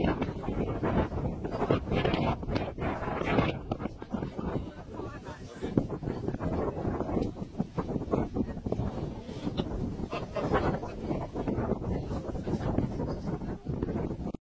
you.